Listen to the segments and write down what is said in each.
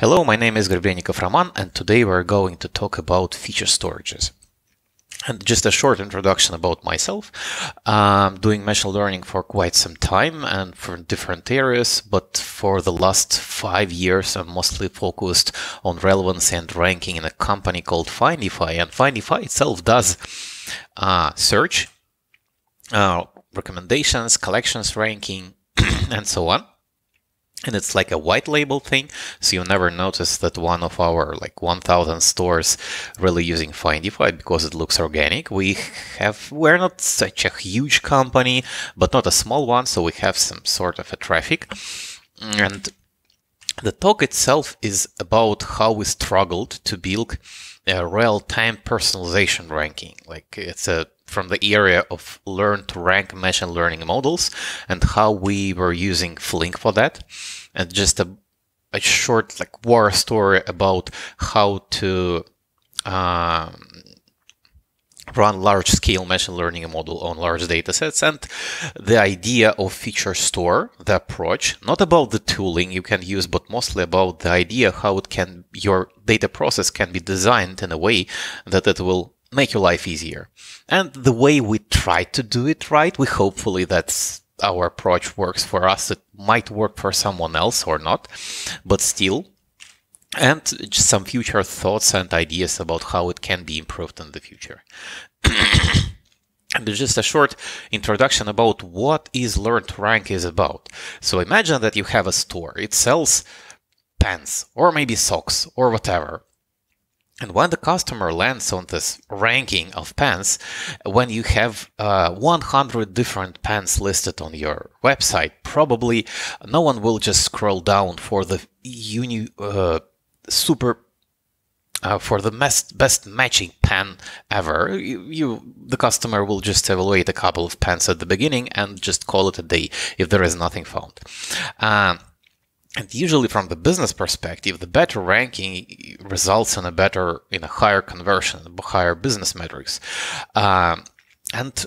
Hello, my name is Grebennikov Roman, and today we're going to talk about feature storages. And just a short introduction about myself. I'm doing machine learning for quite some time and for different areas, but for the last five years, I'm mostly focused on relevance and ranking in a company called Findify. And Findify itself does uh, search, uh, recommendations, collections ranking, and so on and it's like a white label thing so you never notice that one of our like 1000 stores really using findify because it looks organic. We have we're not such a huge company but not a small one so we have some sort of a traffic. And the talk itself is about how we struggled to build a real-time personalization ranking. Like it's a from the area of learn to rank machine learning models and how we were using Flink for that. And just a, a short like war story about how to um, run large scale machine learning model on large data sets and the idea of feature store the approach not about the tooling you can use but mostly about the idea how it can your data process can be designed in a way that it will make your life easier. And the way we try to do it right, we hopefully that's our approach works for us. It might work for someone else or not, but still. And just some future thoughts and ideas about how it can be improved in the future. and there's just a short introduction about what is learned Rank is about. So imagine that you have a store. It sells pens or maybe socks or whatever. And when the customer lands on this ranking of pens, when you have uh, 100 different pens listed on your website, probably no one will just scroll down for the uni, uh, super uh, for the best best matching pen ever. You, you, the customer will just evaluate a couple of pens at the beginning and just call it a day if there is nothing found. Uh, and usually from the business perspective, the better ranking results in a better, in a higher conversion, higher business metrics. Um, and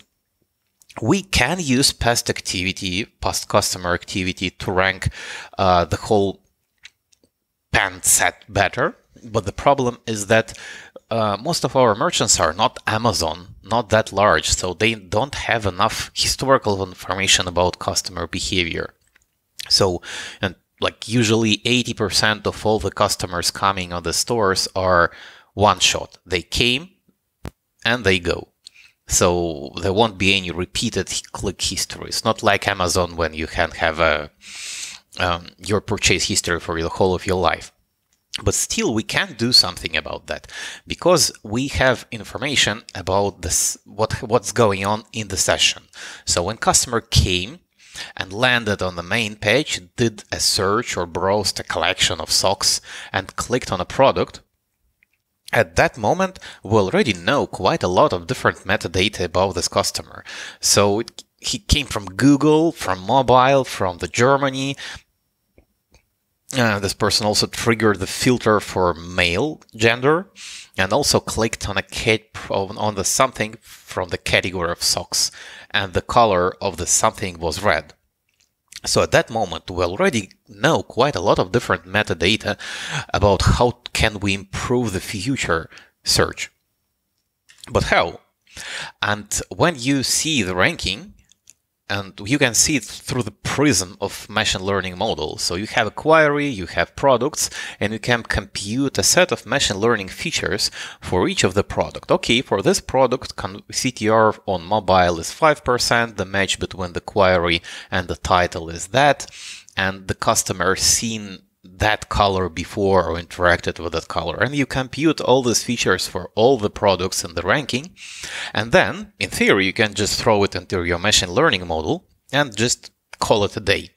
we can use past activity, past customer activity to rank uh, the whole pen set better. But the problem is that uh, most of our merchants are not Amazon, not that large, so they don't have enough historical information about customer behavior. So, and like usually 80% of all the customers coming on the stores are one shot. They came and they go. So there won't be any repeated click history. It's not like Amazon when you can have a um, your purchase history for the whole of your life. But still, we can do something about that because we have information about this, what what's going on in the session. So when customer came, and landed on the main page, did a search or browsed a collection of socks and clicked on a product, at that moment, we already know quite a lot of different metadata about this customer. So it, he came from Google, from mobile, from the Germany. Uh, this person also triggered the filter for male gender and also clicked on a cat on the something from the category of socks and the color of the something was red. So at that moment, we already know quite a lot of different metadata about how can we improve the future search. But how? And when you see the ranking, and you can see it through the prism of machine learning model. So you have a query, you have products, and you can compute a set of machine learning features for each of the product. Okay, for this product, CTR on mobile is 5%, the match between the query and the title is that, and the customer seen that color before or interacted with that color. And you compute all these features for all the products in the ranking. And then, in theory, you can just throw it into your machine learning model and just call it a day.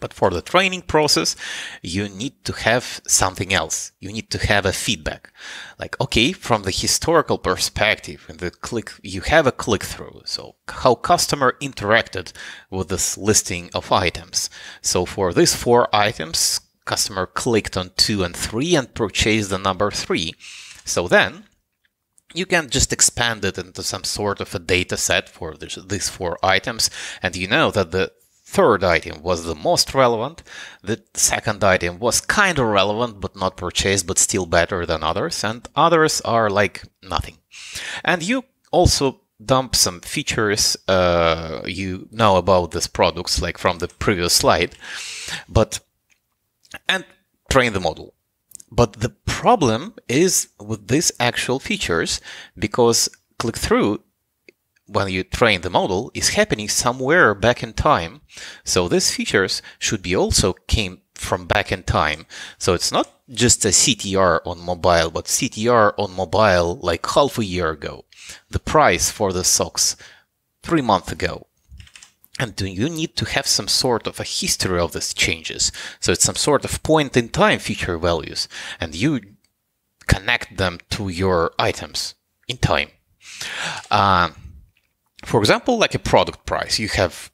But for the training process, you need to have something else. You need to have a feedback. Like, okay, from the historical perspective, the click, you have a click through. So how customer interacted with this listing of items. So for these four items, customer clicked on 2 and 3 and purchased the number 3. So then you can just expand it into some sort of a data set for this, these four items and you know that the third item was the most relevant. The second item was kind of relevant, but not purchased, but still better than others. And others are like nothing. And you also dump some features uh, you know about these products, like from the previous slide, but and train the model. But the problem is with these actual features because click through when you train the model is happening somewhere back in time. So these features should be also came from back in time. So it's not just a CTR on mobile, but CTR on mobile like half a year ago. The price for the socks three months ago. And do you need to have some sort of a history of these changes? So it's some sort of point in time feature values, and you connect them to your items in time. Uh, for example, like a product price, you have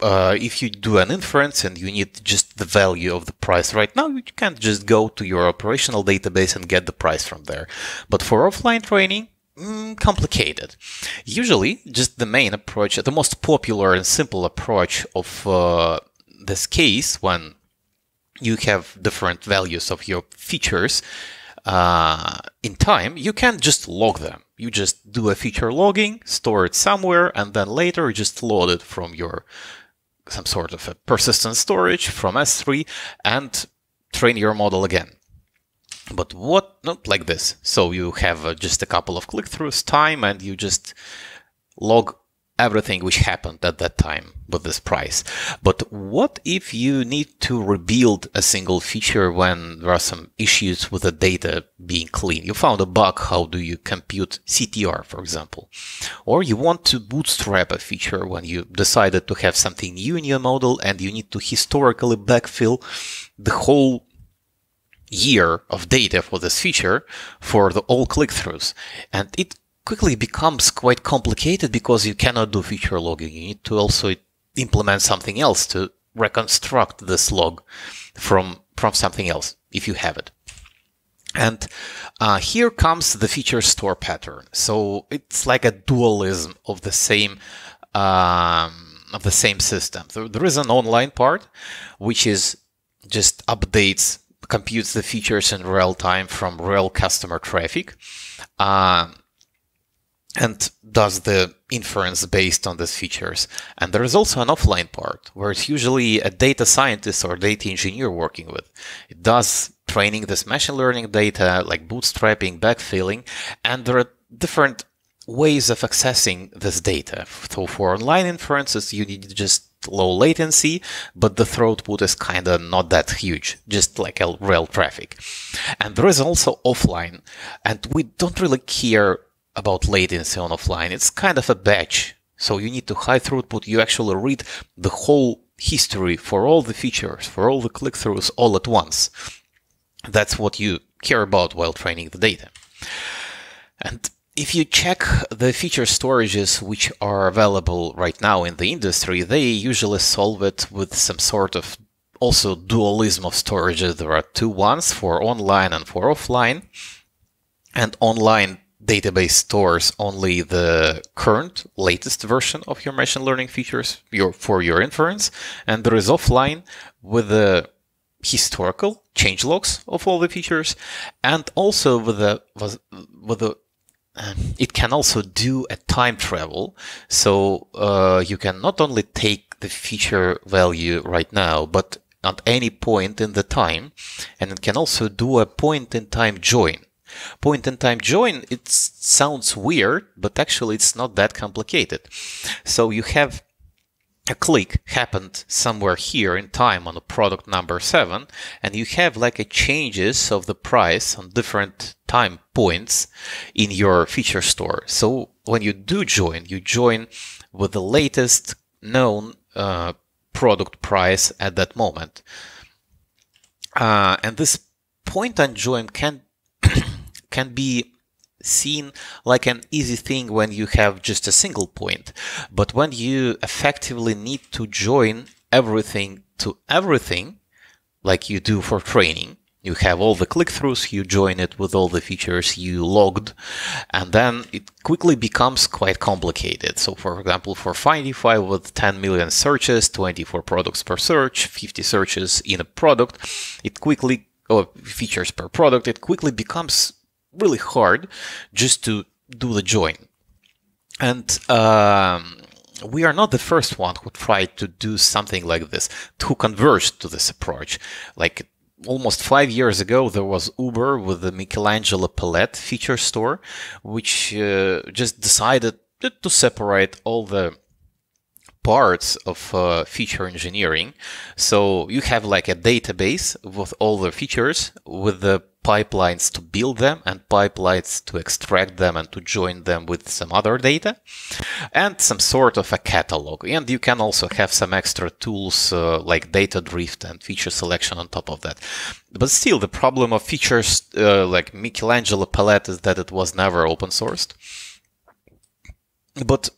uh, if you do an inference and you need just the value of the price right now, you can't just go to your operational database and get the price from there. But for offline training, mm, complicated. Usually, just the main approach, the most popular and simple approach of uh, this case when you have different values of your features uh, in time, you can just log them. You just do a feature logging, store it somewhere, and then later just load it from your some sort of a persistent storage from S3 and train your model again. But what, not like this. So you have uh, just a couple of click-throughs time and you just log everything which happened at that time with this price. But what if you need to rebuild a single feature when there are some issues with the data being clean? You found a bug, how do you compute CTR, for example? Or you want to bootstrap a feature when you decided to have something new in your model and you need to historically backfill the whole year of data for this feature for the all click-throughs. And it quickly becomes quite complicated because you cannot do feature logging. You need to also implement something else to reconstruct this log from, from something else, if you have it. And uh, here comes the feature store pattern. So it's like a dualism of the same um, of the same system. So there is an online part, which is just updates, computes the features in real time from real customer traffic. Uh, and does the inference based on these features. And there is also an offline part where it's usually a data scientist or data engineer working with. It does training this machine learning data like bootstrapping, backfilling, and there are different ways of accessing this data. So for online inferences, you need to just low latency, but the throughput is kind of not that huge, just like a real traffic. And there is also offline, and we don't really care about latency on offline. It's kind of a batch. So you need to high throughput. You actually read the whole history for all the features, for all the click-throughs all at once. That's what you care about while training the data. And if you check the feature storages which are available right now in the industry, they usually solve it with some sort of also dualism of storages. There are two ones for online and for offline. And online database stores only the current latest version of your machine learning features your, for your inference, and there is offline with the historical change logs of all the features, and also with the with the it can also do a time travel, so uh, you can not only take the feature value right now, but at any point in the time, and it can also do a point in time join. Point in time join, it sounds weird, but actually it's not that complicated. So you have a click happened somewhere here in time on a product number 7 and you have like a changes of the price on different time points in your feature store. So when you do join you join with the latest known uh, product price at that moment. Uh, and this point on join can can be seen like an easy thing when you have just a single point. But when you effectively need to join everything to everything, like you do for training, You have all the click-throughs, you join it with all the features you logged, and then it quickly becomes quite complicated. So for example, for Findify with 10 million searches, 24 products per search, 50 searches in a product, it quickly, or features per product, it quickly becomes really hard just to do the join. And um, we are not the first one who tried to do something like this, who converged to this approach. Like almost five years ago, there was Uber with the Michelangelo Palette feature store, which uh, just decided to separate all the parts of uh, feature engineering. So you have like a database with all the features with the pipelines to build them and pipelines to extract them and to join them with some other data and some sort of a catalog. And you can also have some extra tools uh, like data drift and feature selection on top of that. But still, the problem of features uh, like Michelangelo Palette is that it was never open sourced. But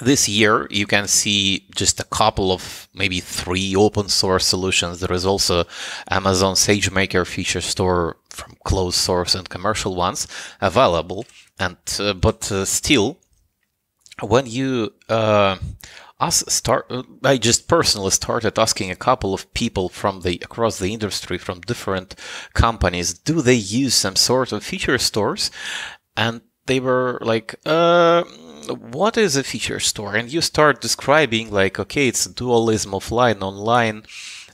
this year you can see just a couple of maybe three open source solutions. There is also amazon sagemaker feature store from closed source and commercial ones available. And uh, but uh, still when you uh, us start i just personally started asking a couple of people from the across the industry from different companies do they use some sort of feature stores? And they were like uh what is a feature store? And you start describing like, okay, it's dualism offline, online,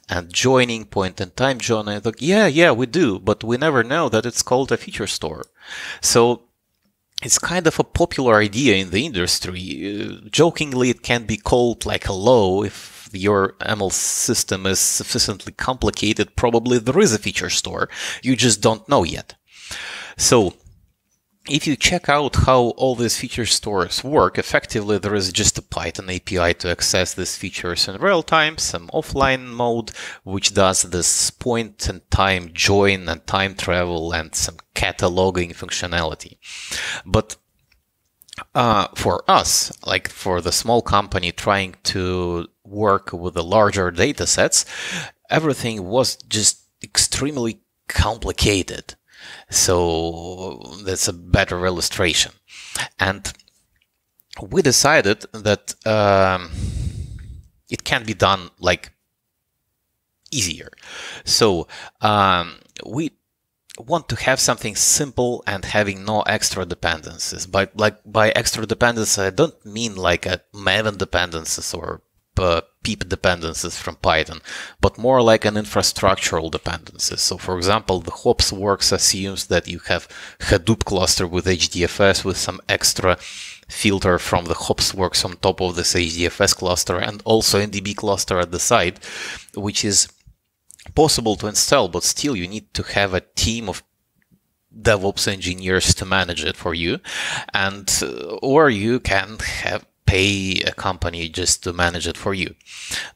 and joining point and time join. And like, yeah, yeah, we do, but we never know that it's called a feature store. So it's kind of a popular idea in the industry. Uh, jokingly, it can be called like law if your ML system is sufficiently complicated. Probably there is a feature store. You just don't know yet. So if you check out how all these feature stores work, effectively there is just a Python API to access these features in real time, some offline mode, which does this point and time join and time travel and some cataloging functionality. But uh, for us, like for the small company trying to work with the larger data sets, everything was just extremely complicated. So that's a better illustration. And we decided that um, it can be done like easier. So um, we want to have something simple and having no extra dependencies. By like by extra dependencies, I don't mean like a Maven dependencies or uh, pip dependencies from Python, but more like an infrastructural dependencies. So for example, the Hopsworks assumes that you have Hadoop cluster with HDFS with some extra filter from the Hopsworks on top of this HDFS cluster and also NDB cluster at the side, which is possible to install, but still you need to have a team of DevOps engineers to manage it for you, and uh, or you can have pay a company just to manage it for you.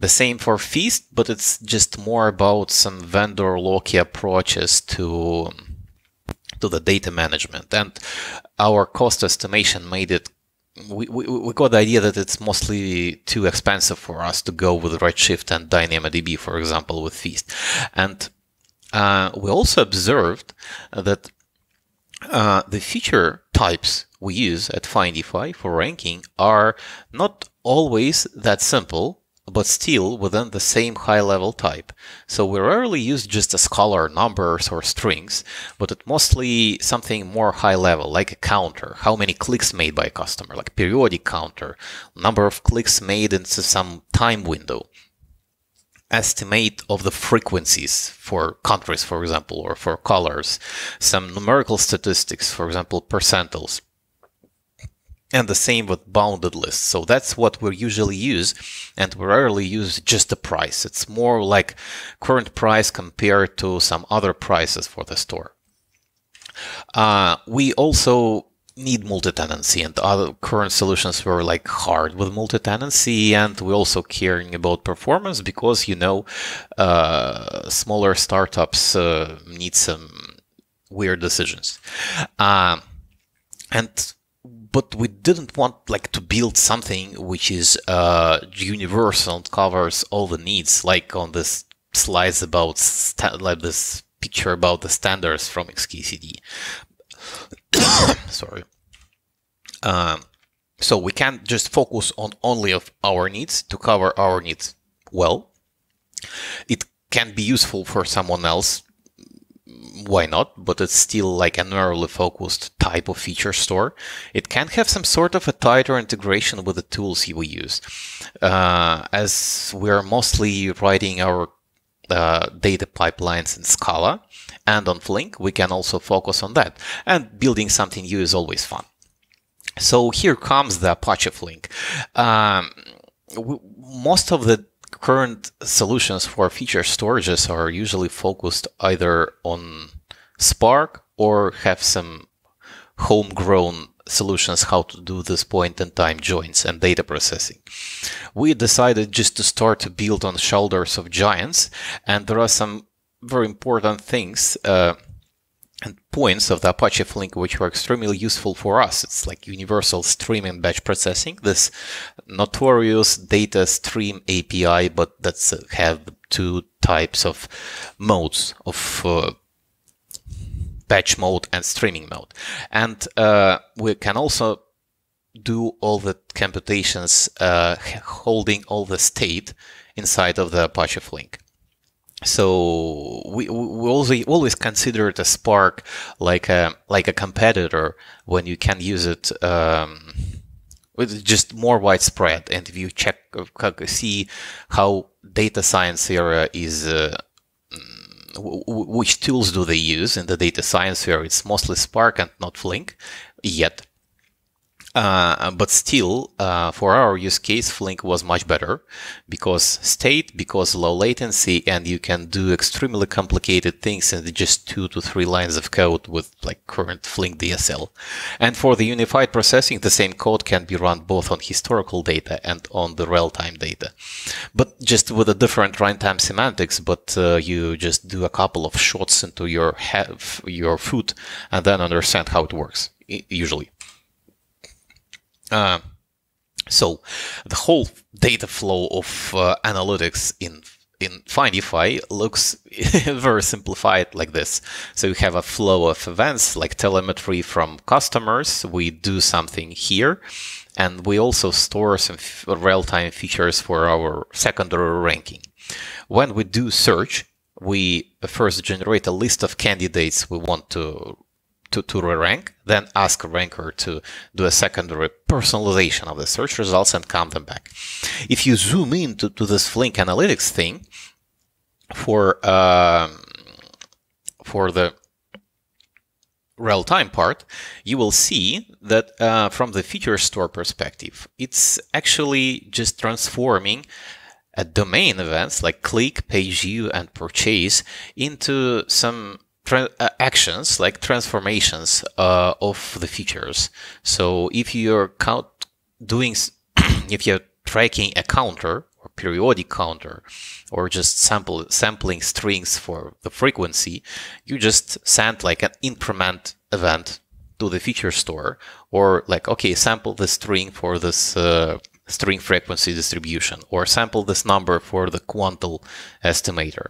The same for Feast, but it's just more about some vendor locky approaches to to the data management. And our cost estimation made it we, we, we got the idea that it's mostly too expensive for us to go with Redshift and DynamoDB, for example, with Feast. And uh, we also observed that uh, the feature types we use at Findify for ranking are not always that simple, but still within the same high-level type. So we rarely use just a scalar numbers or strings, but it mostly something more high-level, like a counter, how many clicks made by a customer, like periodic counter, number of clicks made into some time window, estimate of the frequencies for countries, for example, or for colors, some numerical statistics, for example, percentiles. And the same with bounded lists. So that's what we usually use. And we rarely use just the price. It's more like current price compared to some other prices for the store. Uh, we also need multi-tenancy and other current solutions were like hard with multi-tenancy and we also caring about performance because you know uh, smaller startups uh, need some weird decisions uh, and but we didn't want like to build something which is uh, universal and covers all the needs like on this slides about like this picture about the standards from XKCD. Sorry. Um, so we can't just focus on only of our needs to cover our needs well. It can be useful for someone else. Why not? But it's still like a narrowly focused type of feature store. It can have some sort of a tighter integration with the tools we use. Uh, as we're mostly writing our uh, data pipelines in Scala and on Flink, we can also focus on that. And building something new is always fun. So here comes the Apache Flink. Um, most of the current solutions for feature storages are usually focused either on Spark or have some homegrown solutions how to do this point in time joins and data processing. We decided just to start to build on shoulders of giants, and there are some very important things uh, and points of the Apache Flink which were extremely useful for us. It's like universal streaming batch processing, this notorious data stream API, but that's uh, have two types of modes of uh, batch mode and streaming mode. And uh, we can also do all the computations uh, holding all the state inside of the Apache Flink. So we, we always always consider a Spark like a like a competitor when you can use it um, with just more widespread. And if you check see how data science area is uh, which tools do they use in the data science area? It's mostly Spark and not Flink yet. Uh, but still, uh, for our use case, Flink was much better because state, because low latency, and you can do extremely complicated things in just two to three lines of code with like current Flink DSL. And for the unified processing, the same code can be run both on historical data and on the real-time data, but just with a different runtime semantics. But uh, you just do a couple of shots into your have your foot and then understand how it works usually. Uh, so the whole data flow of uh, analytics in in Findify looks very simplified like this. So you have a flow of events like telemetry from customers. We do something here, and we also store some real-time features for our secondary ranking. When we do search, we first generate a list of candidates we want to to, to rank, then ask ranker to do a secondary personalization of the search results and count them back. If you zoom in to, to this Flink analytics thing for um, for the real-time part, you will see that uh, from the feature store perspective, it's actually just transforming a domain events like click, page view, and purchase into some actions like transformations uh, of the features. So if you're count doing, if you're tracking a counter or periodic counter, or just sample sampling strings for the frequency, you just send like an increment event to the feature store, or like okay, sample the string for this. Uh, string frequency distribution or sample this number for the quantile estimator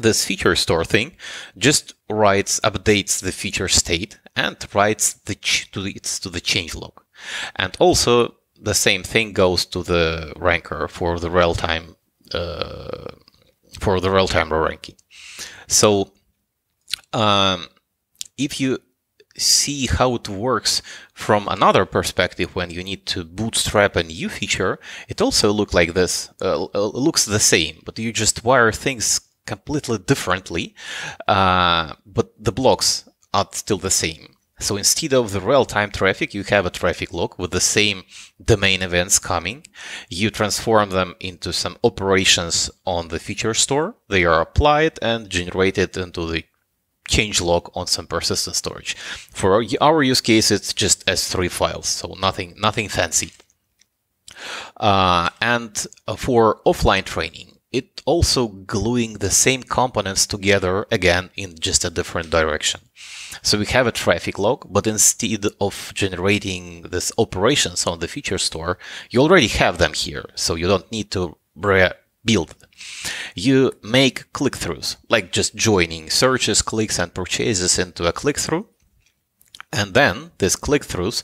this feature store thing just writes updates the feature state and writes the to the, it's to the change log. And also the same thing goes to the ranker for the real-time uh, for the real-time ranking. So um, if you see how it works from another perspective when you need to bootstrap a new feature it also looks like this uh, looks the same but you just wire things completely differently, uh, but the blocks are still the same. So instead of the real-time traffic, you have a traffic log with the same domain events coming. You transform them into some operations on the feature store. They are applied and generated into the change log on some persistent storage. For our use case, it's just S3 files, so nothing, nothing fancy. Uh, and for offline training, it also gluing the same components together again in just a different direction. So we have a traffic log, but instead of generating these operations on the feature store, you already have them here. So you don't need to build. you make click-throughs, like just joining searches, clicks, and purchases into a click-through. And then these click-throughs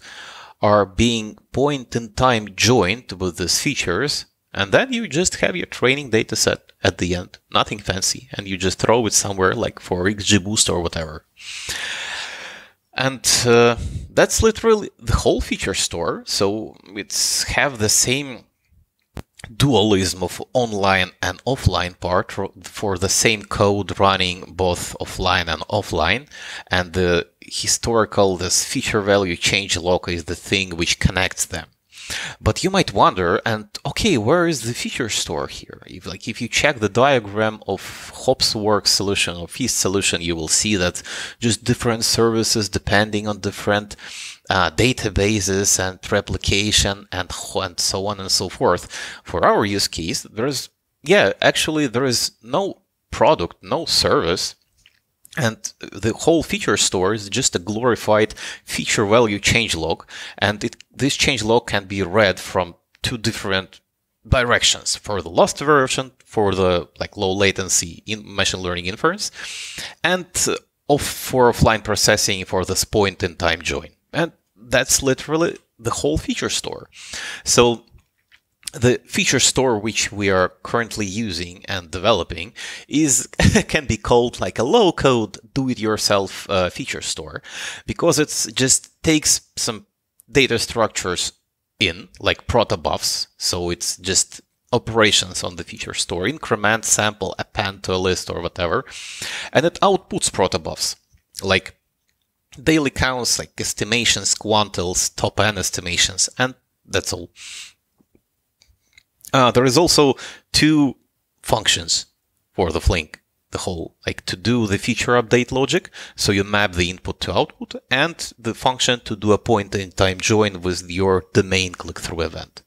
are being point in time joined with these features. And then you just have your training data set at the end, nothing fancy. And you just throw it somewhere like for XGBoost or whatever. And uh, that's literally the whole feature store. So it's have the same dualism of online and offline part for, the same code running both offline and offline. And the historical, this feature value change log is the thing which connects them. But you might wonder, and okay, where is the feature store here? If like if you check the diagram of Hopsworks solution or Feast solution, you will see that just different services depending on different uh, databases and replication and and so on and so forth. For our use case, there's yeah, actually there is no product, no service and the whole feature store is just a glorified feature value changelog. And it, this changelog can be read from two different directions for the last version, for the like low latency in machine learning inference, and uh, off for offline processing for this point in time join. And that's literally the whole feature store. So the feature store which we are currently using and developing is can be called like a low code do it yourself uh, feature store because it just takes some data structures in like protobufs so it's just operations on the feature store increment sample append to a list or whatever and it outputs protobufs like daily counts like estimations quantiles top n estimations and that's all uh, there is also two functions for the Flink, the whole, like to do the feature update logic. So you map the input to output and the function to do a point in time join with your domain click-through event.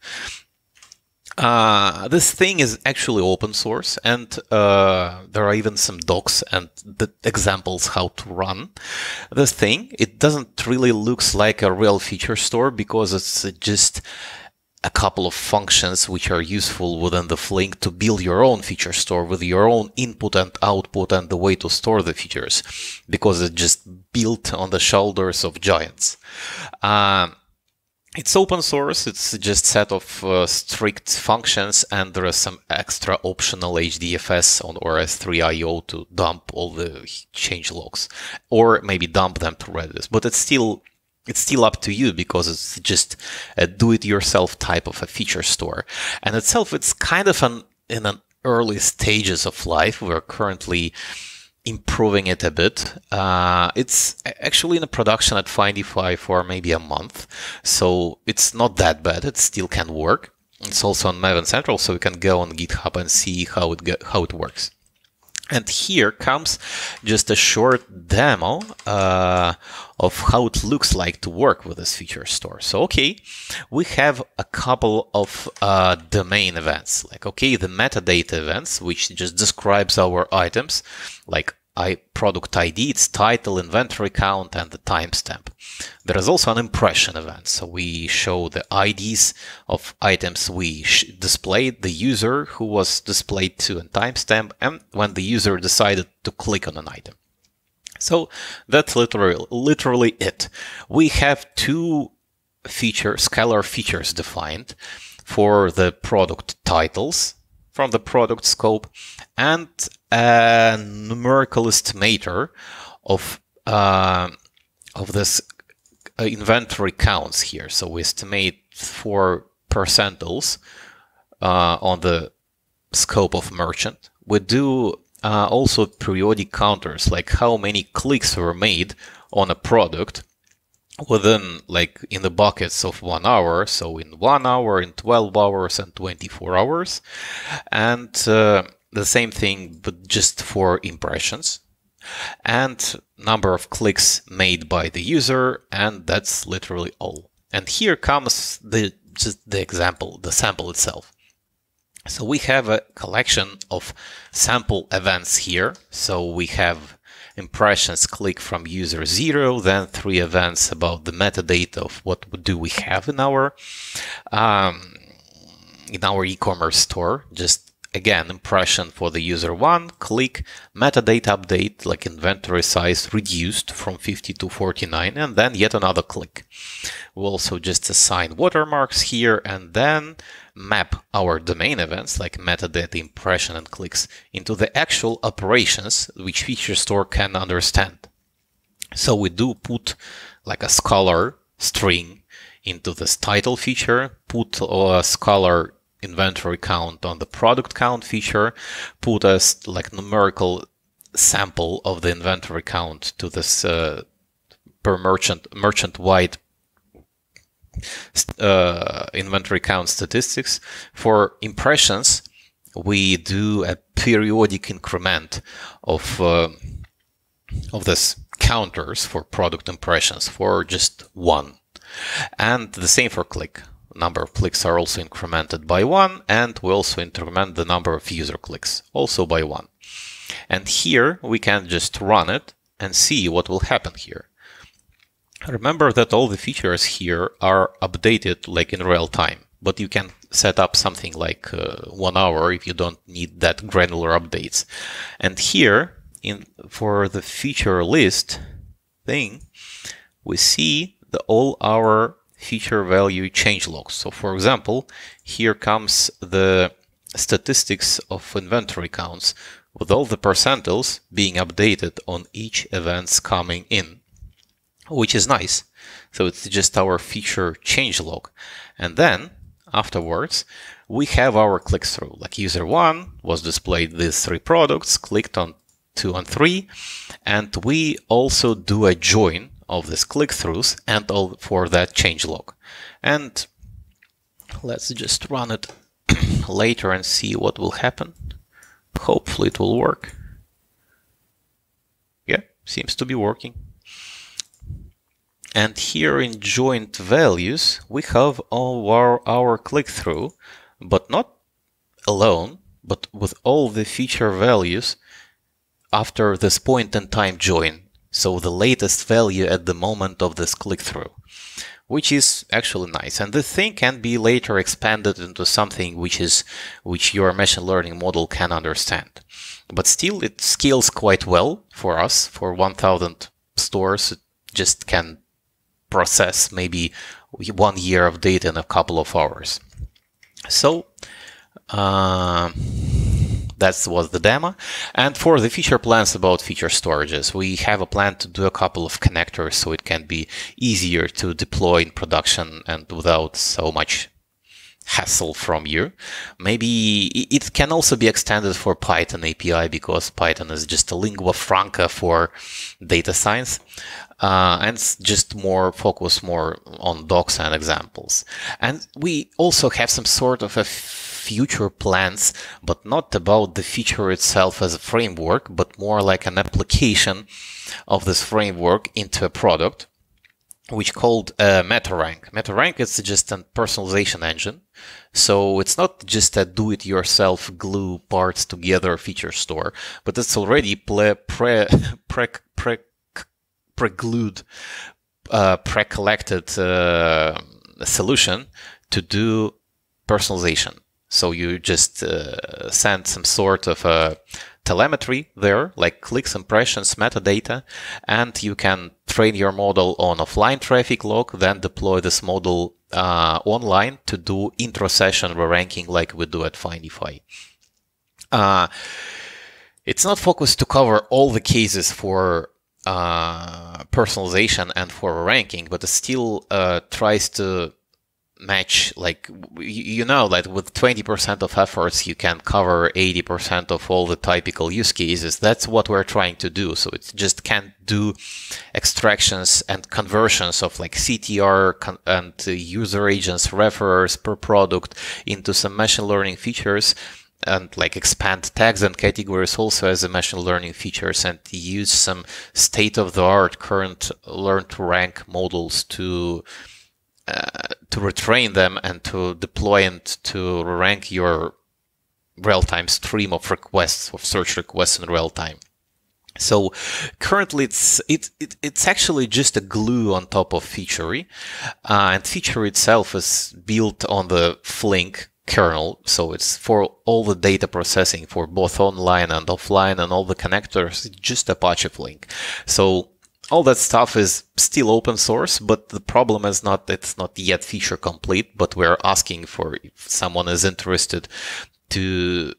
Uh, this thing is actually open source and uh, there are even some docs and the examples how to run this thing. It doesn't really looks like a real feature store because it's just a couple of functions which are useful within the Flink to build your own feature store with your own input and output and the way to store the features because it's just built on the shoulders of giants. Uh, it's open source, it's just set of uh, strict functions and there are some extra optional HDFS on or S3IO to dump all the change logs or maybe dump them to Redis, but it's still it's still up to you because it's just a do-it-yourself type of a feature store. And itself, it's kind of an in an early stages of life. We're currently improving it a bit. Uh, it's actually in a production at Findify for maybe a month, so it's not that bad. It still can work. It's also on Maven Central, so you can go on GitHub and see how it how it works. And here comes just a short demo uh, of how it looks like to work with this feature store. So, okay, we have a couple of uh, domain events, like, okay, the metadata events, which just describes our items, like I product ID, its title, inventory count, and the timestamp. There is also an impression event. So we show the IDs of items we displayed, the user who was displayed to, and timestamp, and when the user decided to click on an item. So that's literally, literally it. We have two feature, scalar features defined for the product titles from the product scope and a numerical estimator of uh, of this uh, inventory counts here. So we estimate four percentiles uh, on the scope of merchant. We do uh, also periodic counters, like how many clicks were made on a product within like in the buckets of one hour so in one hour in 12 hours and 24 hours and uh, the same thing but just for impressions. And number of clicks made by the user and that's literally all. And here comes the just the example the sample itself. So we have a collection of sample events here. So we have impressions click from user zero, then three events about the metadata of what do we have in our um, in our e-commerce store, just again impression for the user one, click, metadata update, like inventory size reduced from 50 to 49, and then yet another click. We'll also just assign watermarks here and then map our domain events like metadata, impression, and clicks into the actual operations which Feature Store can understand. So we do put like a scalar string into this title feature, put a scalar inventory count on the product count feature, put a like numerical sample of the inventory count to this uh, per merchant merchant wide uh, inventory count statistics. For impressions, we do a periodic increment of uh, of this counters for product impressions for just one. And the same for click. Number of clicks are also incremented by one, and we also increment the number of user clicks also by one. And here we can just run it and see what will happen here. Remember that all the features here are updated like in real time, but you can set up something like uh, one hour if you don't need that granular updates. And here in for the feature list thing, we see the all our feature value change logs. So for example, here comes the statistics of inventory counts with all the percentiles being updated on each events coming in, which is nice. So it's just our feature change log. And then afterwards, we have our click through. Like user one was displayed these three products, clicked on two and three, and we also do a join of these click-throughs and all for that change log. And let's just run it later and see what will happen. Hopefully it will work. Yeah, seems to be working. And here in joint values, we have our, our click-through, but not alone, but with all the feature values after this point in time join so the latest value at the moment of this click-through, which is actually nice. And the thing can be later expanded into something which is which your machine learning model can understand. But still, it scales quite well for us. For 1,000 stores, it just can process maybe one year of data in a couple of hours. So, uh, that was the demo. And for the feature plans about feature storages, we have a plan to do a couple of connectors so it can be easier to deploy in production and without so much hassle from you. Maybe it can also be extended for Python API because Python is just a lingua franca for data science. Uh, and just more focus more on docs and examples. And we also have some sort of a future plans, but not about the feature itself as a framework, but more like an application of this framework into a product, which called uh, MetaRank. MetaRank is just a personalization engine. So it's not just a do-it-yourself glue parts together feature store, but it's already pre pre pre pre pre-glued, uh, pre-collected uh, solution to do personalization. So you just uh, send some sort of telemetry there, like clicks, impressions, metadata, and you can train your model on offline traffic log, then deploy this model uh, online to do intra-session re-ranking like we do at Findify. Uh, it's not focused to cover all the cases for uh, personalization and for ranking, but it still uh, tries to match like you know that with 20% of efforts you can cover 80% of all the typical use cases. That's what we're trying to do. So it just can't do extractions and conversions of like ctr and user agents referrers per product into some machine learning features and like expand tags and categories also as a machine learning features and use some state of the art current learn to rank models to uh, to retrain them and to deploy and to rank your real-time stream of requests of search requests in real time. So currently it's it, it, it's actually just a glue on top of Featury, uh, and Featury itself is built on the Flink kernel. So it's for all the data processing for both online and offline and all the connectors, just Apache Flink. So all that stuff is still open source, but the problem is not it's not yet feature complete, but we're asking for if someone is interested to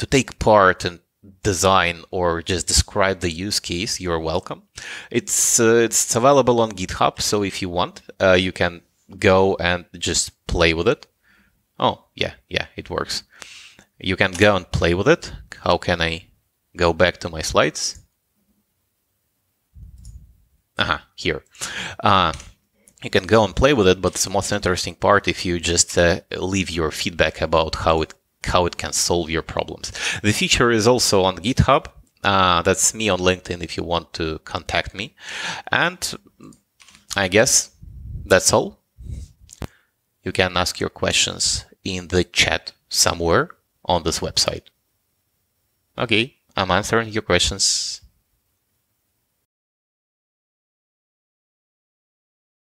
to take part and design or just describe the use case, you're welcome. It's uh, it's available on GitHub, so if you want, uh, you can go and just play with it. Oh, yeah, yeah, it works. You can go and play with it. How can I go back to my slides? Aha, uh -huh, here. Uh, you can go and play with it, but the most interesting part if you just uh, leave your feedback about how it how it can solve your problems. The feature is also on GitHub. Uh, that's me on LinkedIn if you want to contact me. And I guess that's all. You can ask your questions in the chat somewhere on this website. Okay, I'm answering your questions